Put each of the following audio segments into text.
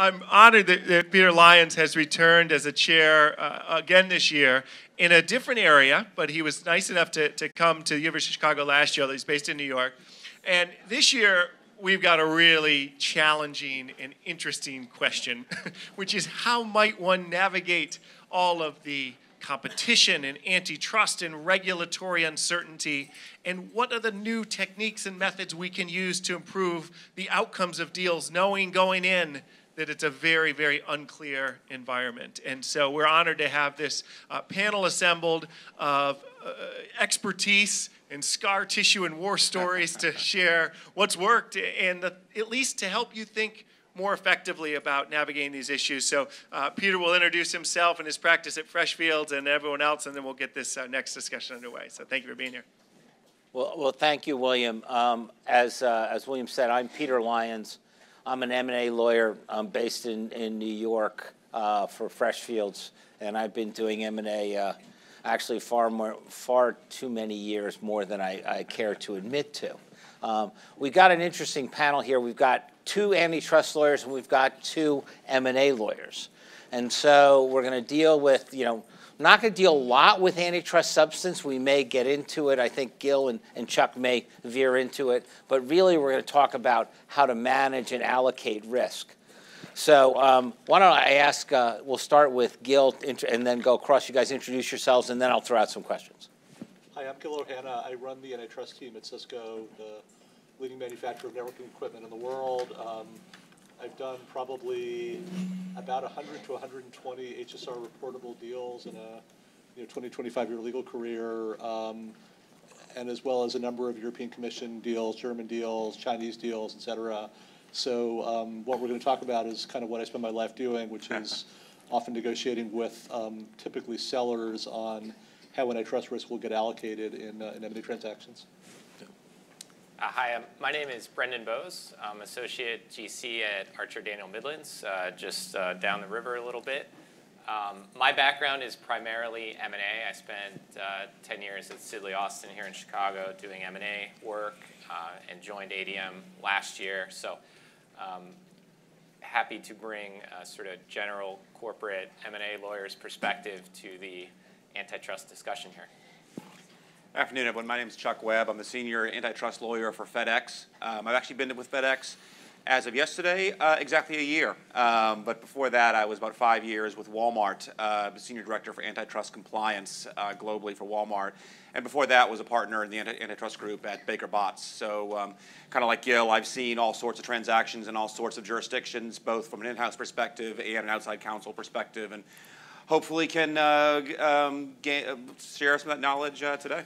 I'm honored that, that, Peter Lyons has returned as a chair uh, again this year in a different area, but he was nice enough to, to come to the University of Chicago last year, he's based in New York. And this year, we've got a really challenging and interesting question, which is how might one navigate all of the competition and antitrust and regulatory uncertainty, and what are the new techniques and methods we can use to improve the outcomes of deals, knowing going in that it's a very, very unclear environment. And so we're honored to have this uh, panel assembled of uh, expertise and scar tissue and war stories to share what's worked and the, at least to help you think more effectively about navigating these issues. So uh, Peter will introduce himself and his practice at Freshfields and everyone else, and then we'll get this uh, next discussion underway. So thank you for being here. Well, well thank you, William. Um, as, uh, as William said, I'm Peter Lyons. I'm an M&A lawyer I'm based in, in New York uh, for Freshfields, and I've been doing M&A uh, actually far more, far too many years more than I, I care to admit to. Um, we've got an interesting panel here. We've got two antitrust lawyers and we've got two M&A lawyers. And so we're going to deal with, you know, not going to deal a lot with antitrust substance. We may get into it. I think Gil and, and Chuck may veer into it. But really, we're going to talk about how to manage and allocate risk. So um, why don't I ask, uh, we'll start with Gil and then go across. You guys introduce yourselves, and then I'll throw out some questions. Hi, I'm Gil Ohana. I run the antitrust team at Cisco, the leading manufacturer of networking equipment in the world. Um, I've done probably about 100 to 120 HSR reportable deals in a you know, 20, 25 year legal career, um, and as well as a number of European Commission deals, German deals, Chinese deals, et cetera. So um, what we're going to talk about is kind of what I spend my life doing, which is often negotiating with um, typically sellers on how antitrust risk will get allocated in, uh, in M&A transactions. Uh, hi, um, my name is Brendan Bowes. I'm associate GC at Archer Daniel Midlands, uh, just uh, down the river a little bit. Um, my background is primarily M&A. I spent uh, 10 years at Sidley Austin here in Chicago doing M&A work uh, and joined ADM last year. So um, happy to bring sort of general corporate M&A lawyer's perspective to the antitrust discussion here. Afternoon, everyone. My name is Chuck Webb. I'm the senior antitrust lawyer for FedEx. Um, I've actually been with FedEx as of yesterday, uh, exactly a year. Um, but before that, I was about five years with Walmart, uh, senior director for antitrust compliance uh, globally for Walmart. And before that, was a partner in the antitrust group at Baker Botts. So, um, kind of like Gil, I've seen all sorts of transactions in all sorts of jurisdictions, both from an in-house perspective and an outside counsel perspective, and hopefully can uh, um, gain, uh, share some of that knowledge uh, today.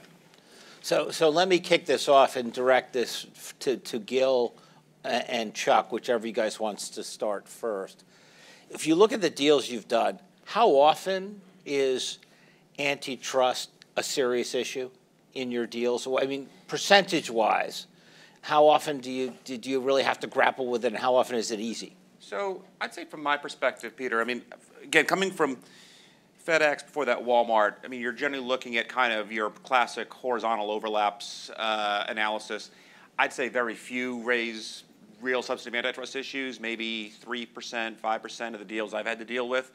So, so let me kick this off and direct this to, to Gil and Chuck, whichever you guys wants to start first. If you look at the deals you've done, how often is antitrust a serious issue in your deals? I mean, percentage-wise, how often do you do you really have to grapple with it, and how often is it easy? So I'd say from my perspective, Peter. I mean, again, coming from FedEx, before that Walmart, I mean, you're generally looking at kind of your classic horizontal overlaps uh, analysis. I'd say very few raise real substantive antitrust issues, maybe 3%, 5% of the deals I've had to deal with.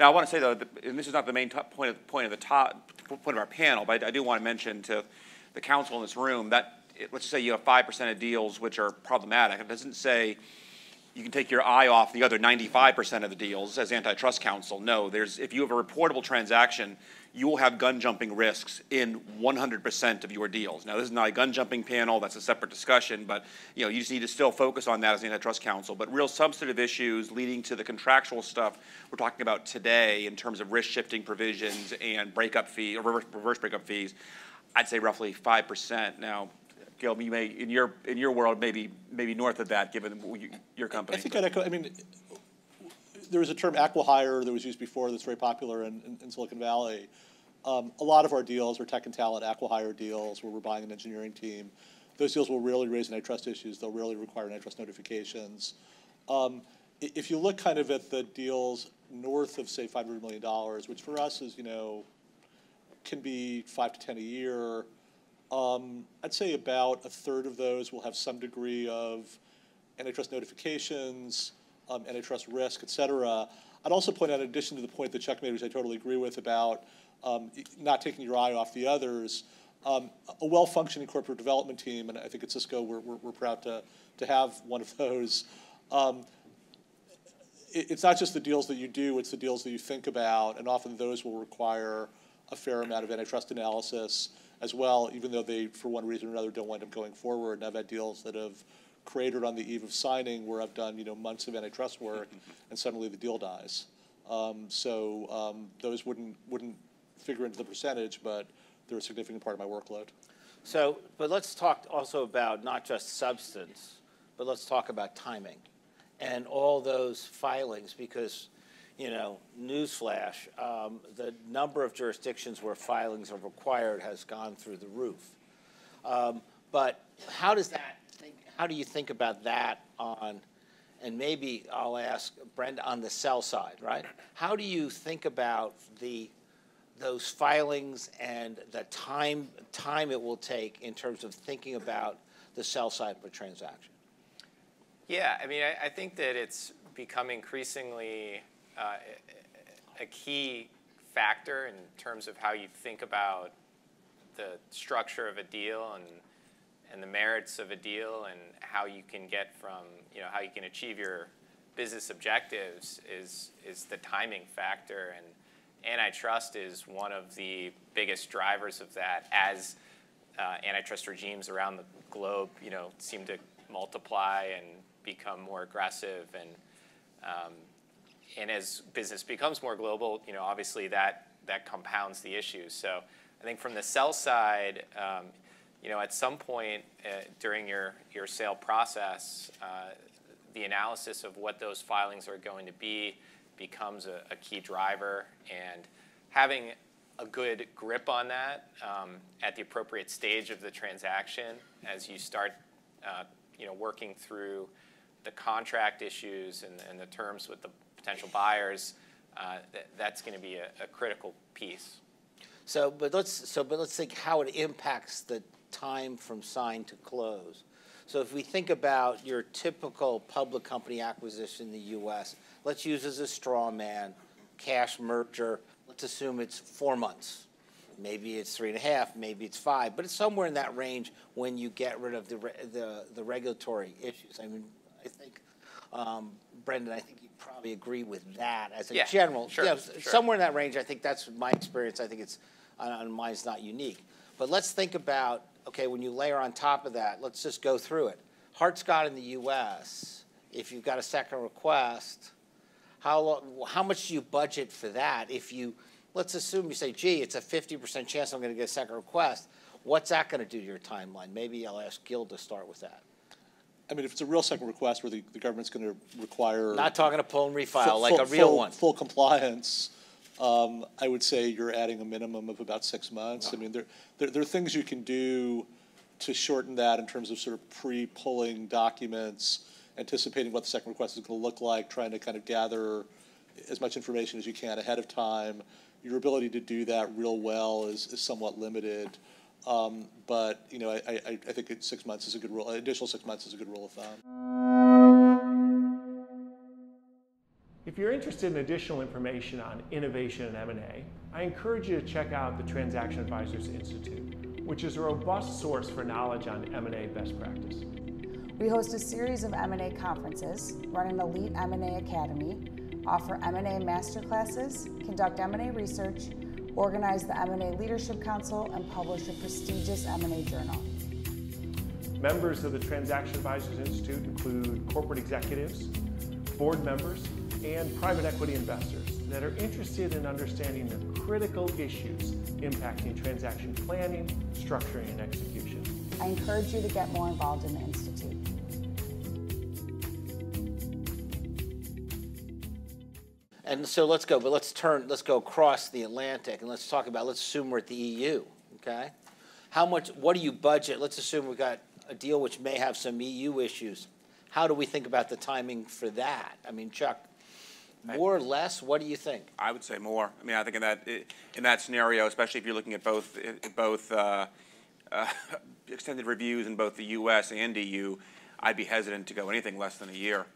Now, I want to say, though, and this is not the main point of, point of the top point of our panel, but I, I do want to mention to the counsel in this room that, let's say you have 5% of deals which are problematic. It doesn't say you can take your eye off the other 95% of the deals as antitrust counsel. No, there's if you have a reportable transaction, you will have gun jumping risks in 100% of your deals. Now, this is not a gun jumping panel, that's a separate discussion, but you know, you just need to still focus on that as antitrust counsel. But real substantive issues leading to the contractual stuff we're talking about today in terms of risk shifting provisions and breakup fee or reverse, reverse breakup fees, I'd say roughly 5%. Now, Gil, you may in your in your world maybe maybe north of that, given your company. I think I'd echo. I mean, there was a term acqui-hire that was used before that's very popular in, in, in Silicon Valley. Um, a lot of our deals are tech and talent acqui-hire deals where we're buying an engineering team. Those deals will rarely raise antitrust issues. They'll rarely require antitrust notifications. Um, if you look kind of at the deals north of say $500 million, which for us is, you know, can be five to 10 a year, um, I'd say about a third of those will have some degree of antitrust notifications. um, antitrust risk, et cetera. I'd also point out, in addition to the point that Chuck made, which I totally agree with about um, not taking your eye off the others, um, a well-functioning corporate development team, and I think at Cisco we're, we're, we're proud to, to have one of those. Um, it, it's not just the deals that you do, it's the deals that you think about, and often those will require a fair amount of antitrust analysis as well, even though they, for one reason or another, don't wind up going forward. And I've had deals that have cratered on the eve of signing where I've done, you know, months of antitrust work, and suddenly the deal dies. Um, so um, those wouldn't, wouldn't figure into the percentage, but they're a significant part of my workload. So, but let's talk also about not just substance, but let's talk about timing and all those filings because, you know, newsflash, um, the number of jurisdictions where filings are required has gone through the roof. Um, but how does that think, how do you think about that on, and maybe I'll ask Brendan on the sell side, right? How do you think about the those filings and the time, time it will take in terms of thinking about the sell side of a transaction? Yeah, I mean, I, I think that it's become increasingly a key factor in terms of how you think about the structure of a deal and and the merits of a deal and how you can get from you know how you can achieve your business objectives is is the timing factor. And antitrust is one of the biggest drivers of that as uh, antitrust regimes around the globe, you know, seem to multiply and become more aggressive. And um, and as business becomes more global, you know, obviously that that compounds the issue. So I think from the sell side, um, you know, at some point uh, during your your sale process, uh, the analysis of what those filings are going to be becomes a, a key driver, and having a good grip on that um, at the appropriate stage of the transaction as you start, uh, you know, working through the contract issues and, and the terms with the potential buyers, uh, th- that's going to be a, a critical piece. So, but let's, so, but let's think how it impacts the time from sign to close. So if we think about your typical public company acquisition in the US, let's use as a straw man, cash merger, let's assume it's four months. Maybe it's three and a half, maybe it's five, but it's somewhere in that range when you get rid of the, re- the, the regulatory issues. I mean, I think, um, Brendan, I think probably agree with that as a Yeah, general. sure, yeah, sure. Somewhere in that range, I think that's my experience. I think it's, and mine's not unique. But let's think about, okay, when you layer on top of that, let's just go through it. Hart-Scott in the US, if you've got a second request, how, how much do you budget for that? If you, let's assume you say, gee, it's a fifty percent chance I'm gonna get a second request, what's that gonna do to your timeline? Maybe I'll ask Gil to start with that. I mean, if it's a real second request where the, the government's gonna require. Not talking a pull and refile, full- like a full- real full- one. Full compliance, um, I would say you're adding a minimum of about six months. I mean, there, there, there are things you can do to shorten that in terms of sort of pre-pulling documents, anticipating what the second request is gonna look like, trying to kind of gather as much information as you can ahead of time. Your ability to do that real well is, is somewhat limited. Um, but, you know, I, I, I think six months is a good rule, additional six months is a good rule of thumb. If you're interested in additional information on innovation and M&A, I encourage you to check out the Transaction Advisors Institute, which is a robust source for knowledge on M&A best practice. We host a series of M&A conferences, run an elite M&A academy, offer M&A masterclasses, conduct M&A research, organize the M&A Leadership Council, and publish a prestigious M&A journal. Members of the Transaction Advisors Institute include corporate executives, board members, and private equity investors that are interested in understanding the critical issues impacting transaction planning, structuring, and execution. I encourage you to get more involved in the Institute. And so let's go, but let's turn, let's go across the Atlantic and let's talk about, let's assume we're at the EU, okay? How much, what do you budget? Let's assume we've got a deal which may have some EU issues. How do we think about the timing for that? I mean, Chuck, more or less, what do you think? I would say more. I mean, I think in that in that scenario, especially if you're looking at both both uh, uh, extended reviews in both the U.S. and EU, I'd be hesitant to go anything less than a year.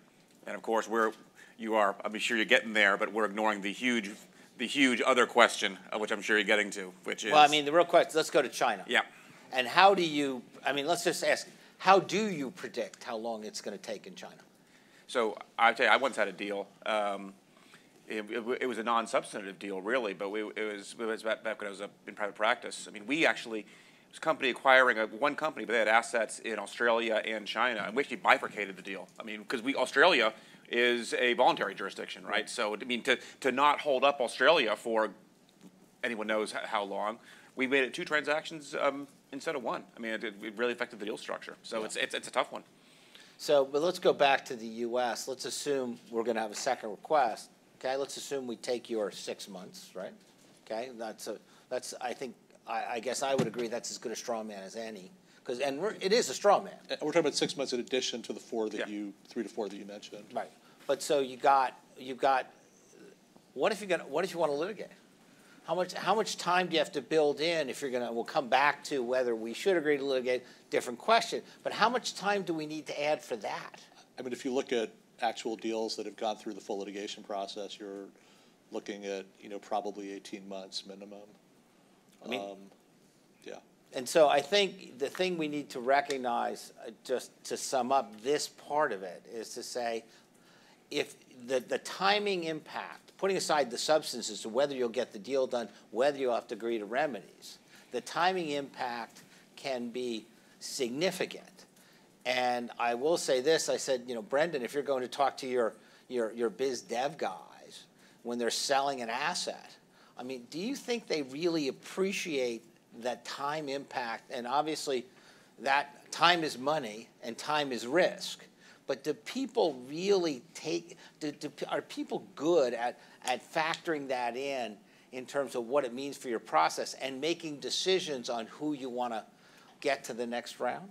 And of course, we're, you are, I'm sure you're getting there, but we're ignoring the huge, the huge other question, uh, which I'm sure you're getting to, which is. Well, I mean, the real question, let's go to China. Yeah. And how do you, I mean, let's just ask, how do you predict how long it's going to take in China? So I tell you, I once had a deal. Um, it, it, it was a non-substantive deal, really, but we, it was it was back, back when I was up in private practice. I mean, we actually it was a company acquiring a, one company, but they had assets in Australia and China, and we actually bifurcated the deal. I mean, because we Australia is a voluntary jurisdiction, right? So I mean, to to not hold up Australia for anyone knows how long, we made it two transactions um, instead of one. I mean, it, it really affected the deal structure. So it's, it's it's a tough one. So, but let's go back to the US. Let's assume we're going to have a second request. Okay, let's assume we take your six months, right? Okay, that's a, that's, I think, I, I guess I would agree that's as good a straw man as any. Because, and we're, it is a straw man. Uh, We're talking about six months in addition to the four Yeah. that you, three to four that you mentioned. Right. But so you got, you got, what if you're gonna, what if you want to litigate? How much, how much time do you have to build in if you're gonna, we'll come back to whether we should agree to litigate, different question. But how much time do we need to add for that? I mean, if you look at actual deals that have gone through the full litigation process, you're looking at, you know, probably eighteen months minimum. I mean- Um, Yeah. And so I think the thing we need to recognize, uh, just to sum up this part of it, is to say, if the, the timing impact, putting aside the substance as to whether you'll get the deal done, whether you'll have to agree to remedies, the timing impact can be significant. And I will say this, I said, you know, Brendan, if you're going to talk to your, your, your biz dev guys when they're selling an asset, I mean, do you think they really appreciate that time impact? And obviously, that time is money and time is risk. But do people really take, do, do, are people good at, at factoring that in in terms of what it means for your process and making decisions on who you want to get to the next round?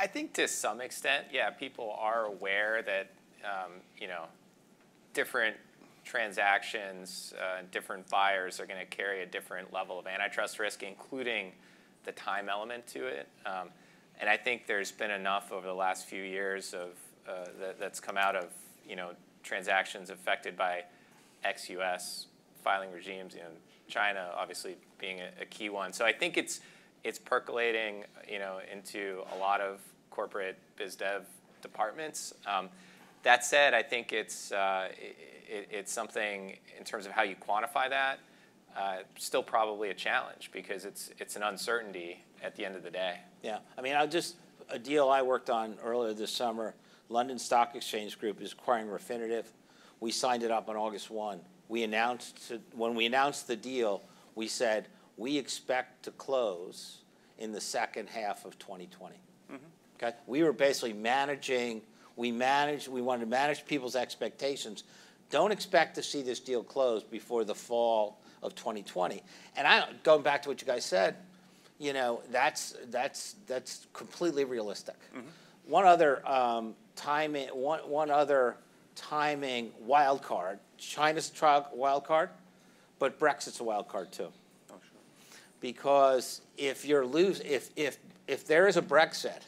I, think to some extent, yeah, people are aware that um, you know different transactions, uh, different buyers are going to carry a different level of antitrust risk, including the time element to it. Um, and I think there's been enough over the last few years of uh, that, that's come out of you know transactions affected by ex-U.S. filing regimes. You know, China obviously being a, a key one. So I think it's it's percolating, you know, into a lot of corporate biz dev departments. Um, that said, I think it's uh, it, it's something in terms of how you quantify that. Uh, still probably a challenge because it's it's an uncertainty at the end of the day. Yeah, I mean, I'll just, a deal I worked on earlier this summer, London Stock Exchange Group is acquiring Refinitiv. We signed it up on August 1. We announced, when we announced the deal, we said, we expect to close in the second half of 2020. Okay? We were basically managing, we managed, we wanted to manage people's expectations. Don't expect to see this deal close before the fall of 2020. And I, going back to what you guys said, you know, that's, that's, that's completely realistic. One other um, timing, one, one other timing wild card, China's a trial wild card, but Brexit's a wild card too. Because if you're lose, if, if, if there is a Brexit,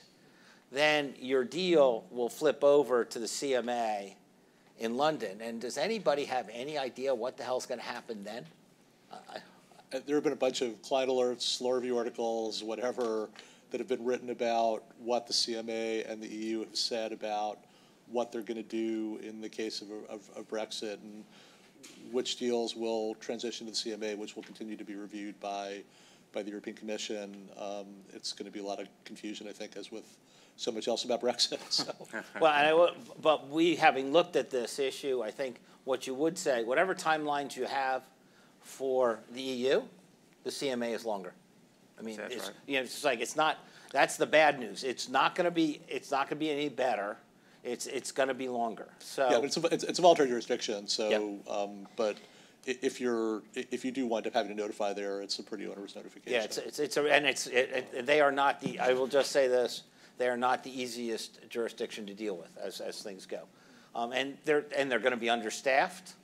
then your deal will flip over to the CMA in London. And does anybody have any idea what the hell's going to happen then? Uh, There have been a bunch of client alerts, law review articles, whatever, that have been written about what the CMA and the EU have said about what they're going to do in the case of, of, of Brexit and which deals will transition to the CMA, which will continue to be reviewed by, by the European Commission. Um, it's going to be a lot of confusion, I think, as with so much else about Brexit. So, Well, and I but we, having looked at this issue, I think what you would say, whatever timelines you have for the EU, the CMA is longer. I mean, That's it's, right. you know, it's just like, it's not, that's the bad news. It's not gonna be, it's not gonna be any better. It's, it's gonna be longer, so. yeah, but it's a, it's, it's a voluntary jurisdiction. Yeah. So, um, but if you're if you do wind up having to notify there, it's a pretty onerous notification. Yeah, it's, it's, it's, a- and it's, it, it, they are not the, I will just say this, they are not the easiest jurisdiction to deal with as, as things go. Um, and they're, and they're gonna be understaffed,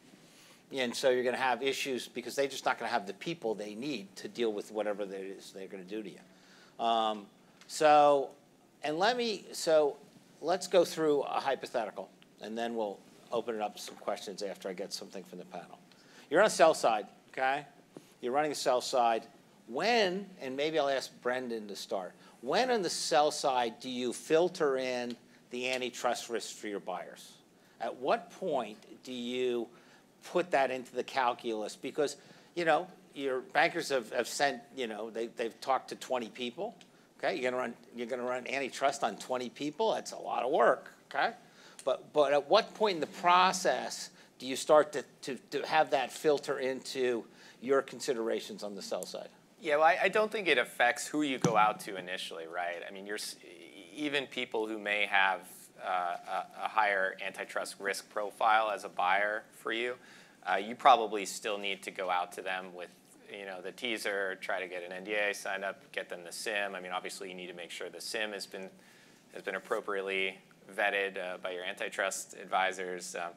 and so you're gonna have issues, because they're just not gonna have the people they need to deal with whatever it is they're gonna do to you. Um, so, and let me, so, let's go through a hypothetical, and then we'll open it up to some questions after I get something from the panel. You're on the sell side, okay? You're running the sell side. When, and maybe I'll ask Brendan to start, when on the sell side do you filter in the antitrust risks for your buyers? At what point do you put that into the calculus? Because, you know, your bankers have, have sent, you know, they, they've talked to 20 people. Okay, you're gonna run, you're gonna run antitrust on 20 people. That's a lot of work. Okay, but but at what point in the process do you start to, to, to have that filter into your considerations on the sell side? Yeah, well, I, I don't think it affects who you go out to initially, right? I mean, you're even people who may have uh, a, a higher antitrust risk profile as a buyer for you, uh, you probably still need to go out to them with you know the teaser, try to get an NDA signed up, get them the CIM. I mean, obviously, you need to make sure the CIM has been has been appropriately vetted uh, by your antitrust advisors. Um,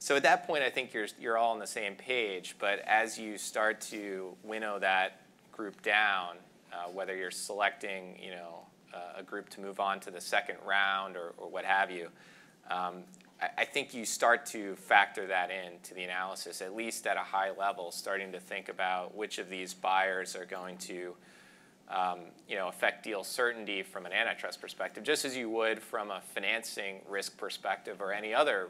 so at that point, I think you're you're all on the same page. But as you start to winnow that group down, uh, whether you're selecting, you know, uh, a group to move on to the second round or, or what have you, um, I, I think you start to factor that into the analysis, at least at a high level, starting to think about which of these buyers are going to um, you know, affect deal certainty from an antitrust perspective, just as you would from a financing risk perspective or any other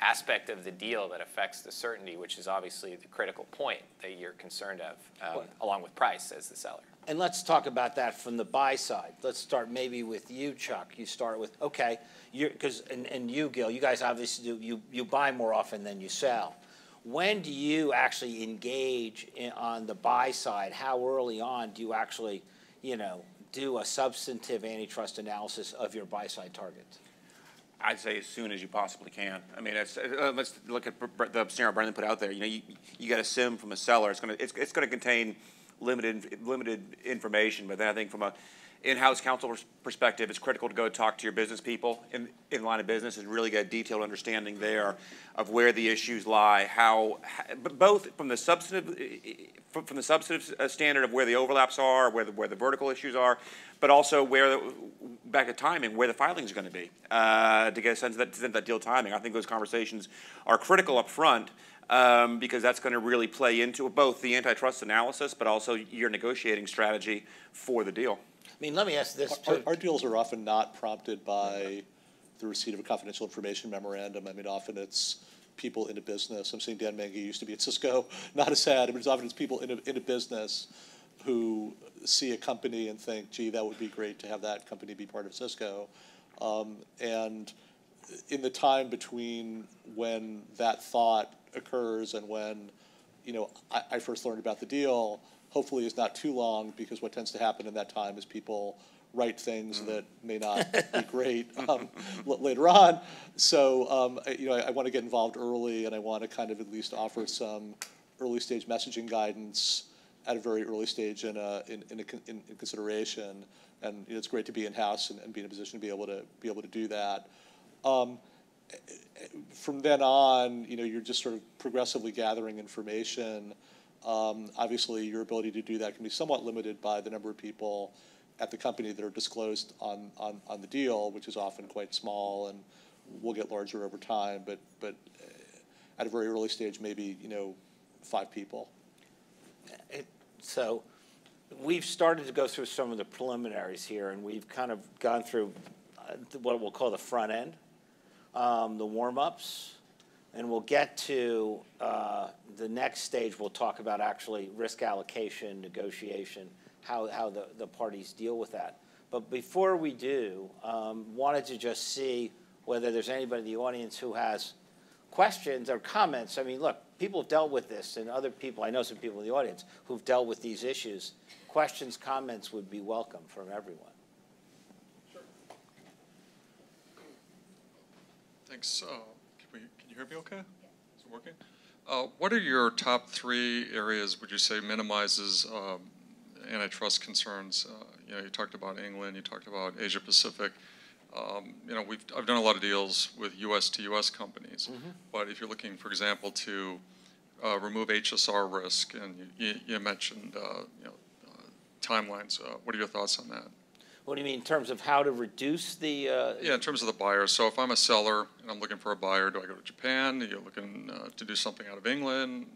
aspect of the deal that affects the certainty, which is obviously the critical point that you're concerned of, um, Right. along with price as the seller. And let's talk about that from the buy side. Let's start maybe with you, Chuck. You start with, okay, because, and, and you, Gil, you guys obviously do, you, you buy more often than you sell. When do you actually engage in, on the buy side? How early on do you actually, you know, do a substantive antitrust analysis of your buy side targets? I'd say as soon as you possibly can. I mean, uh, let's look at the scenario Brendan put out there. You know, you, you got a CIM from a seller. It's gonna, it's, it's gonna contain limited, limited information. But then I think from a in-house counsel perspective, it's critical to go talk to your business people in, in line of business and really get a detailed understanding there of where the issues lie, how, both from the substantive, from, the substantive uh, standard of where the overlaps are, where the, where the vertical issues are, but also where, the- back at timing, where the filing's gonna be, uh, to get a sense of that, that deal timing. I think those conversations are critical up front um, because that's gonna really play into both the antitrust analysis, but also your negotiating strategy for the deal. I mean, let me ask this Our, our deals are often not prompted by the receipt of a confidential information memorandum. I mean, often it's people in a business. I'm seeing Dan Mengy used to be at Cisco, not as sad, but it's often it's people in a, in a business who see a company and think, gee, that would be great to have that company be part of Cisco. Um, and in the time between when that thought occurs and when, you know, I, I first learned about the deal, hopefully is not too long, because what tends to happen in that time is people write things that may not be great um, l- later on. So, um, I- you know, I, I want to get involved early, and I want to kind of at least offer some early stage messaging guidance at a very early stage in a, in, in, a, in, in consideration. And you know, it's great to be in-house and, and be in a position to be able to, be able to do that. Um, from then on, you know, you're just sort of progressively gathering information. Um, obviously, your ability to do that can be somewhat limited by the number of people at the company that are disclosed on, on, on the deal, which is often quite small and will get larger over time. But, but uh, at a very early stage, maybe, you know, five people. It- So we've started to go through some of the preliminaries here, and we've kind of gone through uh, what we'll call the front end, um, the warm-ups, and we'll get to uh, the next stage, we'll talk about actually risk allocation, negotiation, how, how the, the parties deal with that. But before we do, um, wanted to just see whether there's anybody in the audience who has questions or comments. I mean, look, people have dealt with this, and other people, I know some people in the audience who've dealt with these issues. Questions, comments would be welcome from everyone. Thanks. Can we, can you hear me okay? Is it working? Uh, What are your top three areas, would you say minimizes um, antitrust concerns? Uh, You know, you talked about England, you talked about Asia Pacific. Um, You know, we've, I've done a lot of deals with US to US companies. But if you're looking, for example, to uh, remove HSR risk, and you- you, you mentioned, uh, you know, uh, timelines, uh, what are your thoughts on that? What do you mean, in terms of how to reduce the, uh, Yeah, in terms of the buyer. So if I'm a seller and I'm looking for a buyer, do I go to Japan? Are you looking uh, to do something out of England?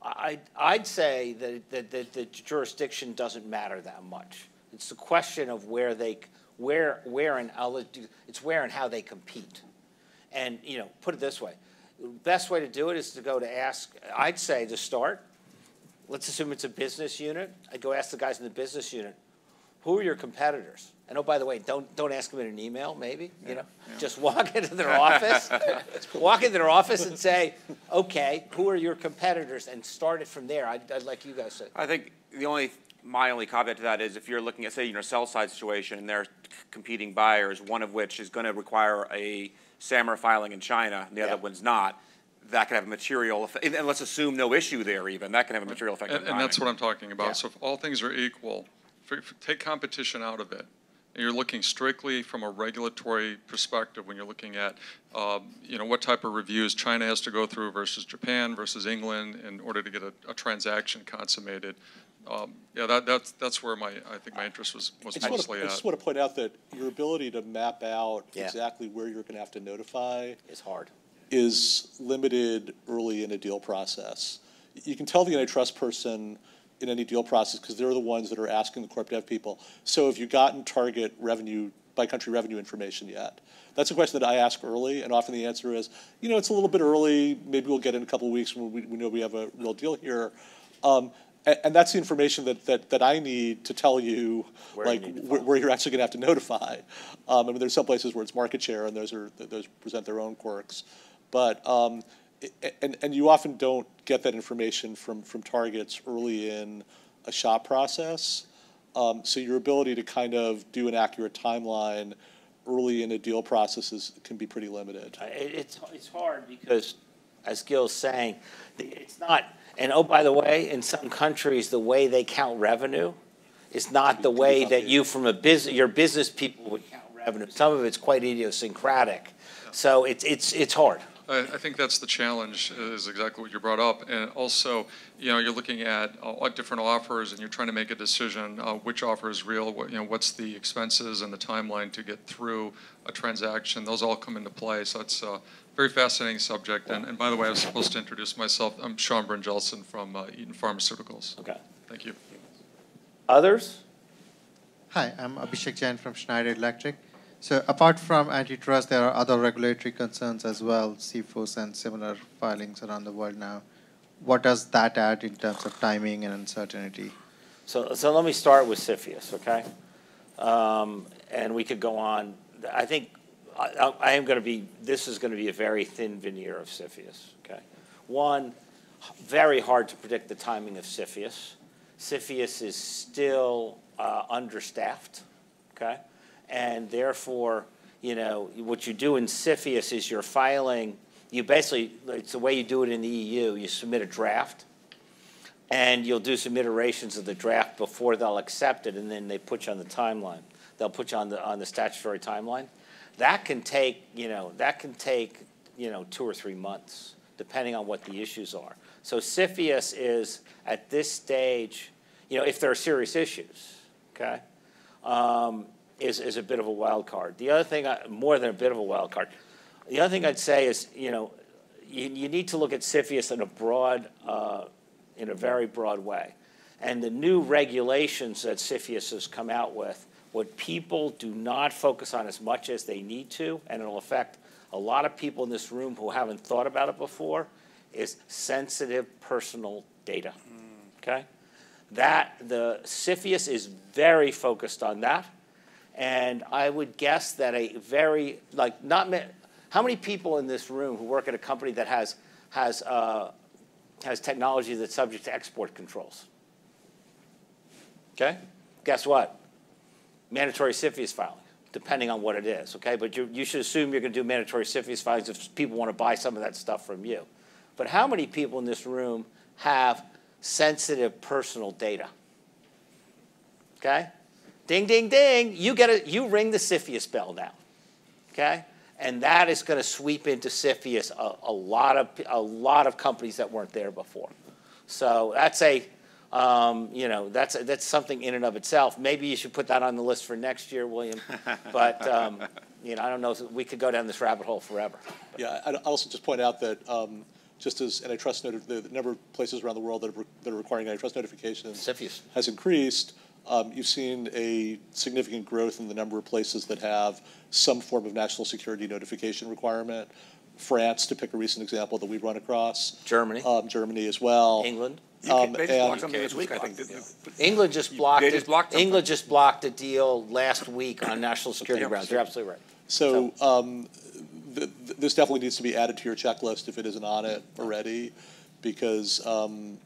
I, I'd say that, that, that the jurisdiction doesn't matter that much. It's the question of where they, where, where and, I'll let you- it's where and how they compete. And, you know, put it this way, the best way to do it is to go to ask, I'd say to start, let's assume it's a business unit, I'd go ask the guys in the business unit, who are your competitors? And oh, by the way, don't, don't ask them in an email, maybe, you know? Just walk into their office, walk into their office and say, okay, who are your competitors? And start it from there. I'd, I'd like you guys to, I think the only, my only caveat to that is if you're looking at, say, you know, sell side situation and they're competing buyers, one of which is gonna require a SAMR filing in China, and the Yeah. other one's not, that could have a material, effe- and and let's assume no issue there even, that can have a material effect on And, and that's what. I'm talking Yeah. about. So if all things are equal, for- for- take competition out of it. And you're looking strictly from a regulatory perspective when you're looking at, um, you know, what type of reviews China has to go through versus Japan versus England in order to get a, a transaction consummated. Um, yeah, that, that's, that's where my, I think my interest was, was I just want mostly to, I just want to point out that your ability to map out Yeah. exactly where you're going to have to notify is hard. is limited early in a deal process. You can tell the antitrust person in any deal process because they're the ones that are asking the corp dev people. So have you gotten target revenue by country revenue information yet? That's a question that I ask early, and often the answer is, you know, it's a little bit early. Maybe we'll get in a couple weeks when we, we know we have a real deal here. Um, and, and that's the information that, that, that I need to tell you, Where like to where, where you're actually going to have to notify. Um, I mean, there's some places where it's market share, and those are those present their own quirks. But um, and and you often don't get that information from from targets early in a shop process. Um, so your ability to kind of do an accurate timeline early in a deal process is, can be pretty limited. It's, it's hard because, as Gil's saying, it's not, and oh, by the way, in some countries, the way they count revenue is not the way that you from a business, your business people would count revenue. Some of it's quite idiosyncratic. So it's, it's, it's hard. I, I think that's the challenge, is exactly what you brought up. And also, you know, you're looking at uh, different offers and you're trying to make a decision, uh, which offer is real, what, you know, what's the expenses and the timeline to get through a transaction. Those all come into play. So it's a very fascinating subject. And, and by the way, I was supposed to introduce myself. I'm Sean Brinjelson from uh, Eaton Pharmaceuticals. Okay. Thank you. Others? Hi, I'm Abhishek Jain from Schneider Electric. So apart from antitrust, there are other regulatory concerns as well, CFIUS and similar filings around the world now. What does that add in terms of timing and uncertainty? So, so let me start with CFIUS, okay? Um, and we could go on. I think I, I- am going to be, this is going to be a very thin veneer of CFIUS, okay? One, very hard to predict the timing of CFIUS. CFIUS is still uh, understaffed, okay? And therefore, you know, what you do in CFIUS is you're filing, you basically, it's the way you do it in the EU, you submit a draft, and you'll do some iterations of the draft before they'll accept it, and then they put you on the timeline. They'll put you on the, on the statutory timeline. That can take, you know, that can take, you know, two or three months, depending on what the issues are. So CFIUS is, at this stage, you know, if there are serious issues, okay, um, is, is a bit of a wild card. The other thing, I- more than a bit of a wild card, the other thing I'd say is, you know, you, you need to look at CFIUS in a broad, uh, in a very broad way. And the new regulations that CFIUS has come out with, what people do not focus on as much as they need to, and it'll affect a lot of people in this room who haven't thought about it before, is sensitive personal data. Okay? That, the CFIUS is very focused on that. And I would guess that a very, like, not, how many people in this room who work at a company that has, has, uh, has technology that's subject to export controls? Okay? Guess what? Mandatory CFIUS filing, depending on what it is, okay? But you, you should assume you're gonna do mandatory CFIUS filings if people wanna buy some of that stuff from you. But how many people in this room have sensitive personal data? Okay? Ding, ding, ding, you get a, you ring the CFIUS bell now, okay? And that is gonna sweep into CFIUS a, a lot of, a lot of companies that weren't there before. So that's a, Um, you know, that's, that's something in and of itself. Maybe you should put that on the list for next year, William. But, um, you know, I don't know, we could go down this rabbit hole forever. Yeah, I'd also just point out that, um, just as antitrust notif, the, the number of places around the world that are, that are requiring antitrust notifications has increased, um, you've seen a significant growth in the number of places that have some form of national security notification requirement. France, to pick a recent example that we run across. Germany. Um, Germany as well. England. Um, They just blocked and- something this week, I think. England just blocked They just blocked something. England just blocked a deal last week on national security grounds. You're absolutely right. So um, th- th- this definitely needs to be added to your checklist if it isn't on it already, because um,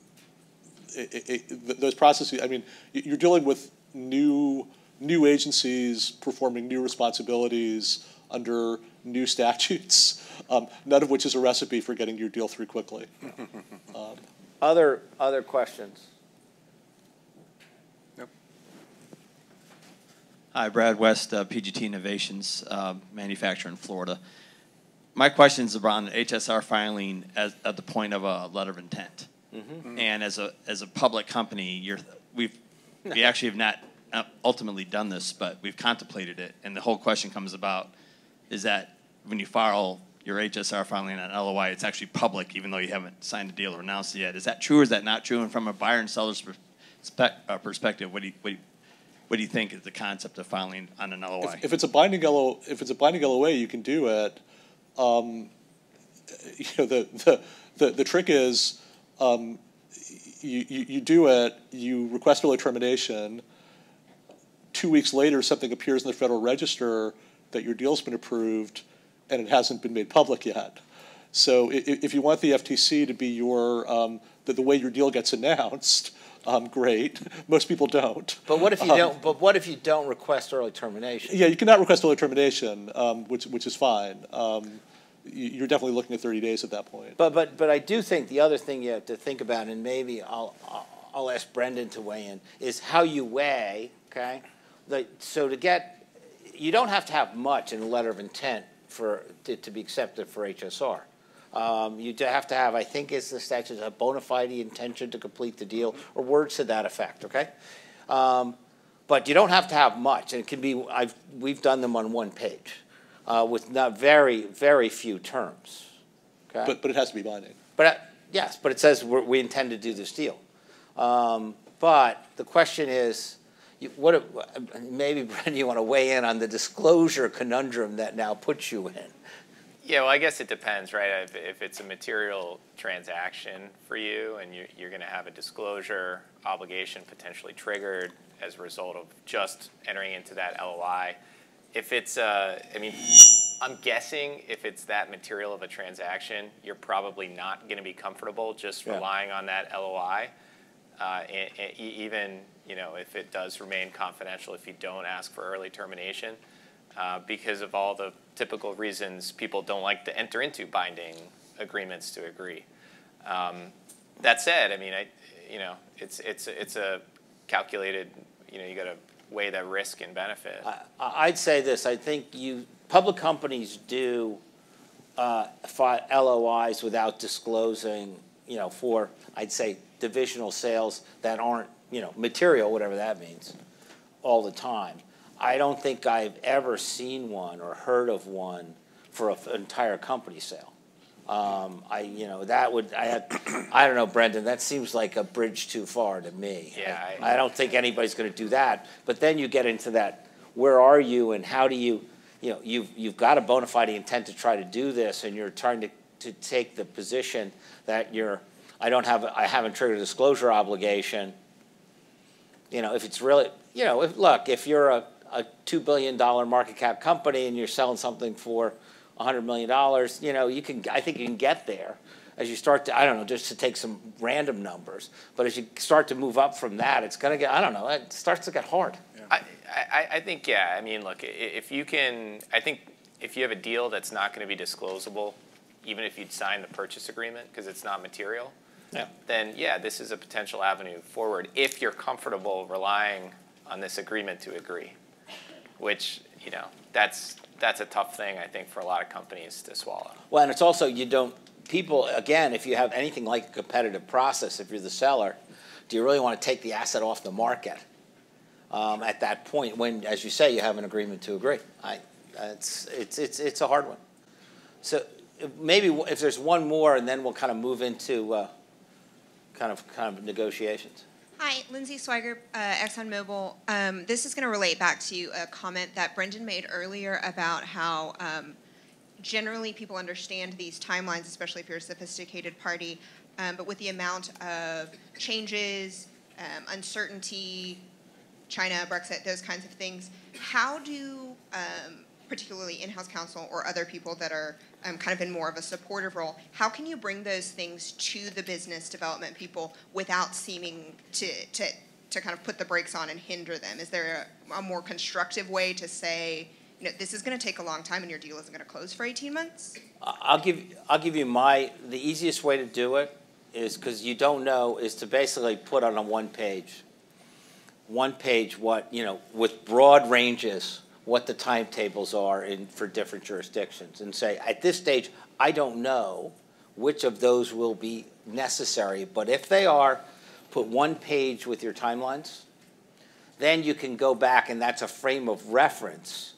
it, it, it, those processes. I mean, you're dealing with new new agencies performing new responsibilities under new statutes, um, none of which is a recipe for getting your deal through quickly. Um, Other, other questions? Hi, Brad West, uh, PGT Innovations, uh, manufacturer in Florida. My question is around HSR filing as, at the point of a letter of intent. And as a, as a public company, you're, we've, we actually have not uh, ultimately done this, but we've contemplated it. And the whole question comes about, is that when you file your HSR filing on LOI, it's actually public, even though you haven't signed a deal or announced it yet. Is that true or is that not true? And from a buyer and seller's perspe- uh, perspective, what do you, what do you, what do you think is the concept of filing on an LOI? If, if it's a binding LO, if it's a binding LOI, you can do it. Um, you know, the, the, the, the trick is, um, you, you, you do it, you request early termination. Two weeks later, something appears in the Federal Register that your deal's been approved, and it hasn't been made public yet. So if you want the FTC to be your, um, the, the way your deal gets announced, um, great. Most people don't. But what if you Um, don't, but what if you don't request early termination? yeah, you cannot request early termination, um, which, which is fine. You, you're definitely looking at 30 days at that point. But, but, but I do think the other thing you have to think about, and maybe I'll, I'll- ask Brendan to weigh in, is how you weigh, okay? The, so to get, you don't have to have much in a letter of intent for, to, to be accepted for HSR. Um, you do have to have, I think it's the statute, a bona fide intention to complete the deal, or words to that effect, okay? Um, but you don't have to have much, and it can be, I've, we've done them on one page, uh, with not very, very few terms, okay? But, but it has to be binding. But, uh, yes, but it says we're, we intend to do this deal. Um, but the question is, you, what, if- maybe Brendan, you want to weigh in on the disclosure conundrum that now puts you in. Yeah, well, I guess it depends, right? If, if it's a material transaction for you and you're, you're going to have a disclosure obligation potentially triggered as a result of just entering into that LOI. If it's, uh, I mean, I'm guessing if it's that material of a transaction, you're probably not going to be comfortable just Yeah. relying on that LOI. Uh, e- e- even, you know, if it does remain confidential, if you don't ask for early termination uh, because of all the typical reasons people don't like to enter into binding agreements to agree. Um, that said, I mean, I, you know, it's it's it's a calculated. You know, you got to weigh that risk and benefit. I, I'd say this, I think you, public companies do uh, LOIs without disclosing, you know, for, I'd say, divisional sales that aren't, you know, material, whatever that means, all the time. I don't think I've ever seen one or heard of one for an entire company sale. Um, I, you know, that would, I had, I don't know, Brendan, that seems like a bridge too far to me. Yeah, I, I don't think anybody's gonna do that, but then you get into that, where are you and how do you, you know, you've, you've got a bona fide intent to try to do this and you're trying to, to take the position that you're, I don't have, I haven't triggered a disclosure obligation. You know, if it's really, you know, if, look, if you're a, a two billion dollar market cap company and you're selling something for a hundred million dollars, you know, you can, I think you can get there. As you start to, I don't know, just to take some random numbers, but as you start to move up from that, it's gonna get, I don't know, it starts to get hard. I, I, I think, yeah, I mean, look, if you can, I think if you have a deal that's not going to be disclosable, even if you'd sign the purchase agreement, because it's not material, Yeah. then yeah, this is a potential avenue forward if you're comfortable relying on this agreement to agree, which, you know, that's, that's a tough thing, I think, for a lot of companies to swallow. Well, and it's also, you don't, people, again, if you have anything like a competitive process, if you're the seller, do you really want to take the asset off the market um, at that point when, as you say, you have an agreement to agree? I, it's, it's, it's, it's a hard one. So maybe if there's one more, and then we'll kind of move into uh, kind of kind of negotiations. Hi, Lindsay Swiger, uh, ExxonMobil. Um, this is going to relate back to a comment that Brendan made earlier about how um, generally people understand these timelines, especially if you're a sophisticated party. Um, but with the amount of changes, um, uncertainty, China, Brexit, those kinds of things, how do um, particularly in-house counsel or other people that are um, kind of in more of a supportive role, how can you bring those things to the business development people without seeming to, to, to kind of put the brakes on and hinder them? Is there a, a more constructive way to say, you know, this is going to take a long time and your deal isn't going to close for 18 months? I'll give I'll give you my the easiest way to do it is because you don't know is to basically put on a one page, one page what you know with broad ranges what the timetables are in for different jurisdictions and say at this stage I don't know which of those will be necessary, but if they are, put one page with your timelines. Then you can go back and that's a frame of reference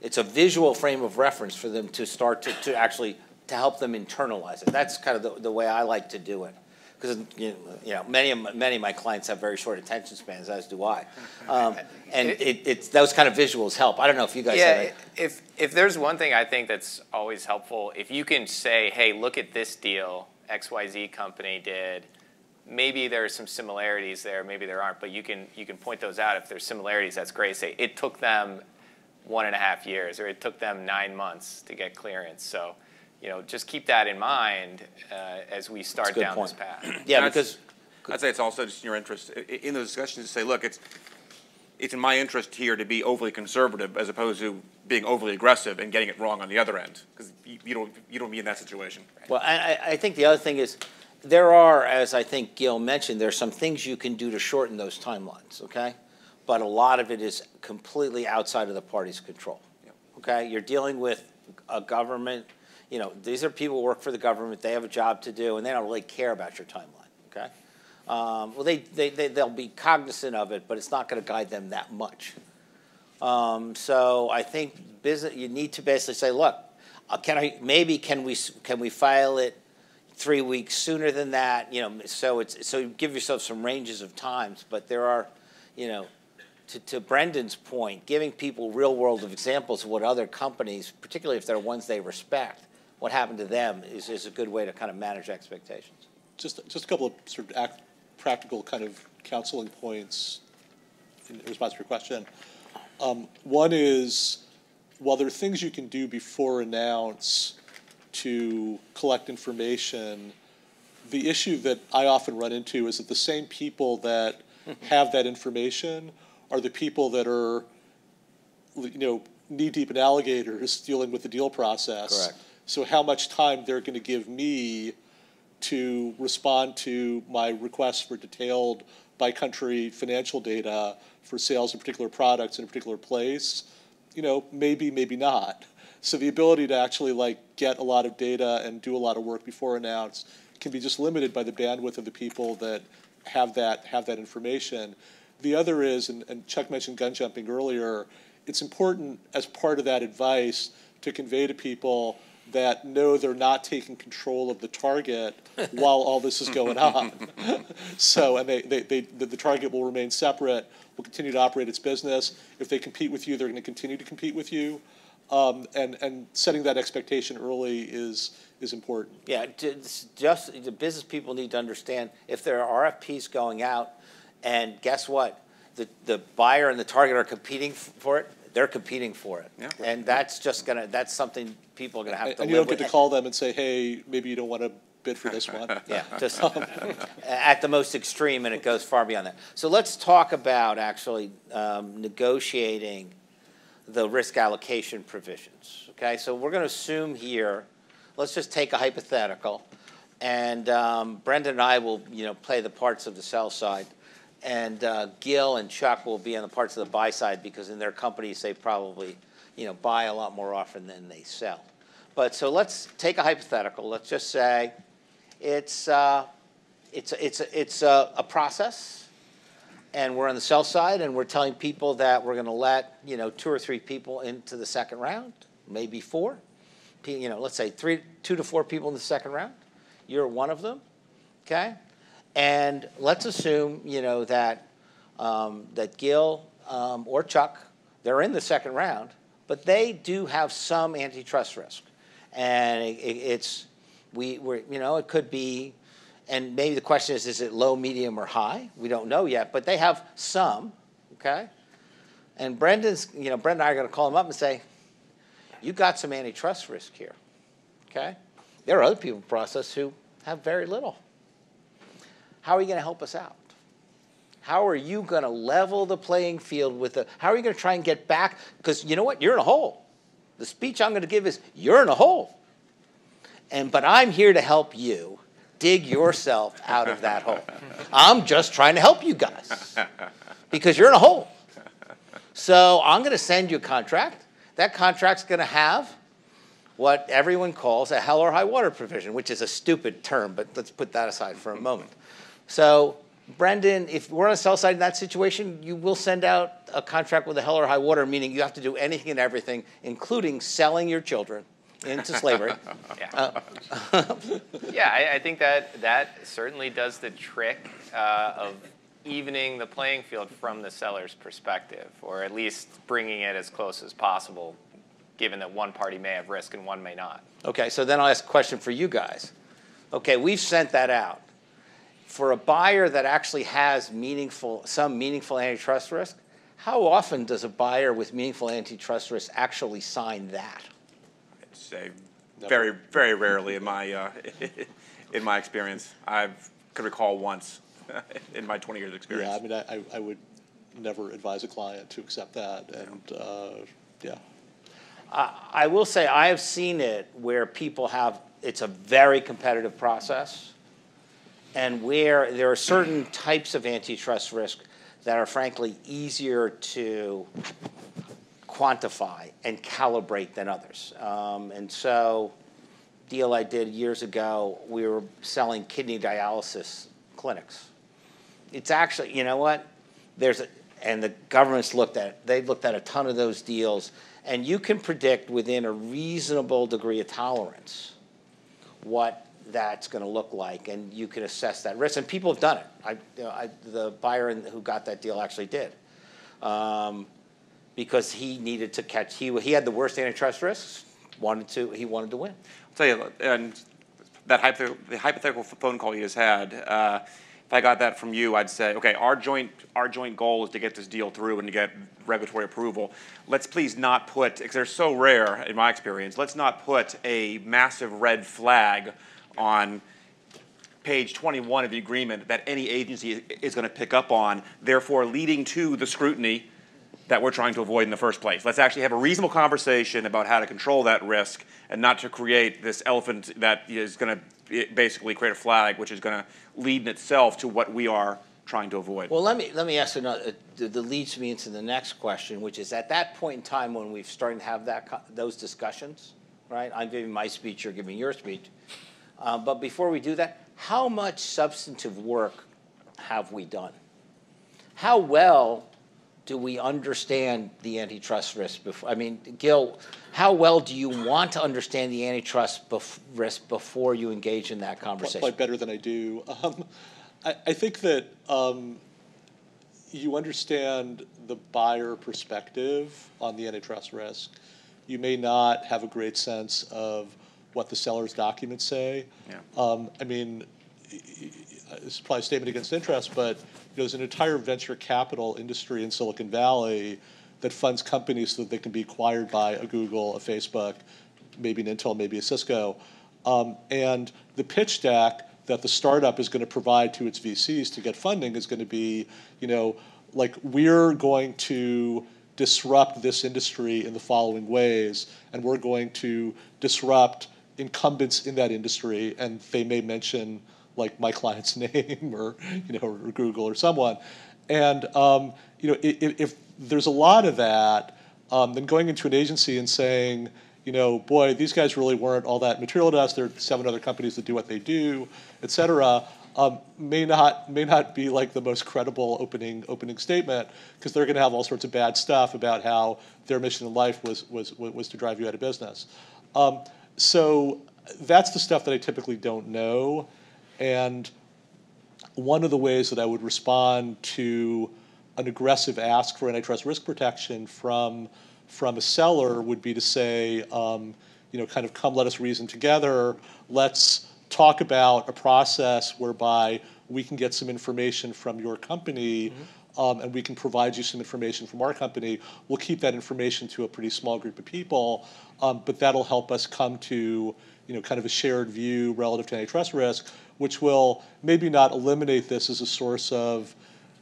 it's a visual frame of reference for them to start to, to actually to help them internalize it. That's kind of the, the way I like to do it. Because you know, many of many of my clients have very short attention spans, as do I, um, and it, it's those kind of visuals help. I don't know if you guys. Yeah, if if there's one thing I think that's always helpful, if you can say, "Hey, look at this deal X Y Z company did," maybe there are some similarities there, maybe there aren't, but you can you can point those out. If there's similarities, that's great. Say it took them one and a half years, or it took them nine months to get clearance. So, you know, just keep that in mind uh, as we start down point. this path. yeah, because I'd say it's also just in your interest in those discussions to say, look, it's it's in my interest here to be overly conservative as opposed to being overly aggressive and getting it wrong on the other end because you, you, don't you don't be in that situation. Well, I, I think the other thing is there are, as I think Gil mentioned, there's some things you can do to shorten those timelines. Okay but a lot of it is completely outside of the party's control. Okay, you're dealing with a government. You know, these are people who work for the government. They have a job to do, and they don't really care about your timeline. Okay, um, well, they, they, they they'll be cognizant of it, but it's not going to guide them that much. Um, so I think business. You need to basically say, look, uh, can I maybe can we can we file it three weeks sooner than that? You know, so it's so give yourself some ranges of times, but there are, you know, to, to Brendan's point, giving people real world examples of what other companies, particularly if they're ones they respect, what happened to them is, is a good way to kind of manage expectations. Just, just a couple of sort of act, practical kind of counseling points in response to your question. Um, one is, while there are things you can do before announce to collect information, the issue that I often run into is that the same people that have that information are the people that are, you know, knee deep in alligators dealing with the deal process. Correct. So how much time they're going to give me to respond to my requests for detailed by country financial data for sales of particular products in a particular place, you know, maybe, maybe not. So the ability to actually like get a lot of data and do a lot of work before announce can be just limited by the bandwidth of the people that have that have that information. The other is, and, and Chuck mentioned gun jumping earlier, it's important as part of that advice to convey to people that know they're not taking control of the target while all this is going on. so, and they, they, they, the, the target will remain separate, will continue to operate its business. If they compete with you, they're going to continue to compete with you. Um, and, and setting that expectation early is, is important. Yeah, just, just the business people need to understand if there are RFPs going out, and guess what? The, the buyer and the target are competing for it. They're competing for it. Yeah. And that's just gonna, that's something people are gonna have And, to and you don't live get to call them and say, hey, maybe you don't want to bid for this one. Yeah, just at the most extreme, and it goes far beyond that. So let's talk about actually um, negotiating the risk allocation provisions. Okay, so we're going to assume here, let's just take a hypothetical, and um, Brendan and I will, you know, play the parts of the sell side, and uh, Gil and Chuck will be on the parts of the buy side because in their companies they probably, you know, buy a lot more often than they sell. But so let's take a hypothetical. Let's just say it's uh, it's, it's, it's a, a process, and we're on the sell side, and we're telling people that we're gonna let, you know, two or three people into the second round, maybe four. You know, let's say three, two to four people in the second round. You're one of them, okay? And let's assume, you know, that, um, that Gil, um, or Chuck, they're in the second round, but they do have some antitrust risk. And it, it- it's, we, we're, you know, it could be, and maybe the question is, is it low, medium, or high? We don't know yet, but they have some, okay? And Brendan's, you know, Brendan and I are gonna call him up and say, you got some antitrust risk here, okay? There are other people in the process who have very little. How are you gonna help us out? How are you gonna level the playing field with the, how are you gonna try and get back? Because you know what, you're in a hole. The speech I'm gonna give is, you're in a hole. And, but I'm here to help you dig yourself out of that hole. I'm just trying to help you guys because you're in a hole. So I'm going to send you a contract. That contract's going to have what everyone calls a hell or high water provision, which is a stupid term, but let's put that aside for a moment. So, Brendan, if we're on the sell side in that situation, you will send out a contract with a hell or high water, meaning you have to do anything and everything, including selling your children into slavery. Yeah. Yeah, I, I think that that certainly does the trick uh, of evening the playing field from the seller's perspective, or at least bringing it as close as possible, given that one party may have risk and one may not. Okay, so then I'll ask a question for you guys. Okay, we've sent that out. For a buyer that actually has meaningful, some meaningful antitrust risk, how often does a buyer with meaningful antitrust risk actually sign that? I'd say very, very rarely in my, uh, in my experience. I could recall once in my 20 years experience. Yeah, I mean, I, I- I would never advise a client to accept that, and, uh, yeah. I, I will say I have seen it where people have, it's a very competitive process, and where there are certain types of antitrust risk that are frankly easier to quantify and calibrate than others. Um, and so, deal I did years ago, we were selling kidney dialysis clinics. It's actually, you know what? There's a, and the government's looked at, they've looked at a ton of those deals, and you can predict within a reasonable degree of tolerance what that's going to look like, and you can assess that risk. And people have done it. I, you know, I, the buyer who got that deal actually did, um, because he needed to catch. He he had the worst antitrust risks. Wanted to. He wanted to win. I'll tell you, and that the hypothetical phone call you just had, uh, if I got that from you, I'd say, okay, our joint, our joint goal is to get this deal through and to get regulatory approval. Let's please not put, because they're so rare in my experience, let's not put a massive red flag on page 21 of the agreement that any agency is going to pick up on, therefore leading to the scrutiny that we're trying to avoid in the first place. Let's actually have a reasonable conversation about how to control that risk and not to create this elephant that is going to basically create a flag which is going to lead in itself to what we are trying to avoid. Well, let me let me ask another. Uh, that leads me into the next question, which is at that point in time when we've started to have that those discussions, right? I'm giving my speech, you're giving your speech. Uh, but before we do that, how much substantive work have we done? How well do we understand the antitrust risk? Before, I mean, Gil, how well do you want to understand the antitrust bef- risk before you engage in that conversation? Probably better than I do. Um, I, I think that um, you understand the buyer perspective on the antitrust risk. You may not have a great sense of what the seller's documents say. Yeah. Um, I mean, it's probably a statement against interest, but you know, there's an entire venture capital industry in Silicon Valley that funds companies so that they can be acquired by a Google, a Facebook, maybe an Intel, maybe a Cisco. Um, and the pitch deck that the startup is going to provide to its VCs to get funding is going to be, you know, like we're going to disrupt this industry in the following ways, and we're going to disrupt incumbents in that industry, and they may mention like my client's name or you know or Google or someone, and um, you know if, if there's a lot of that, um, then going into an agency and saying, you know, boy, these guys really weren't all that material to us. There are seven other companies that do what they do, et cetera. um, may not may not be like the most credible opening opening statement because they're going to have all sorts of bad stuff about how their mission in life was was was to drive you out of business. Um, so that's the stuff that I typically don't know, and one of the ways that I would respond to an aggressive ask for antitrust risk protection from from a seller would be to say, um, you know, kind of come, let us reason together. Let's talk about a process whereby we can get some information from your company. Mm-hmm. Um, and we can provide you some information from our company. We'll keep that information to a pretty small group of people, um, but that'll help us come to you know, kind of a shared view relative to antitrust risk, which will maybe not eliminate this as a source of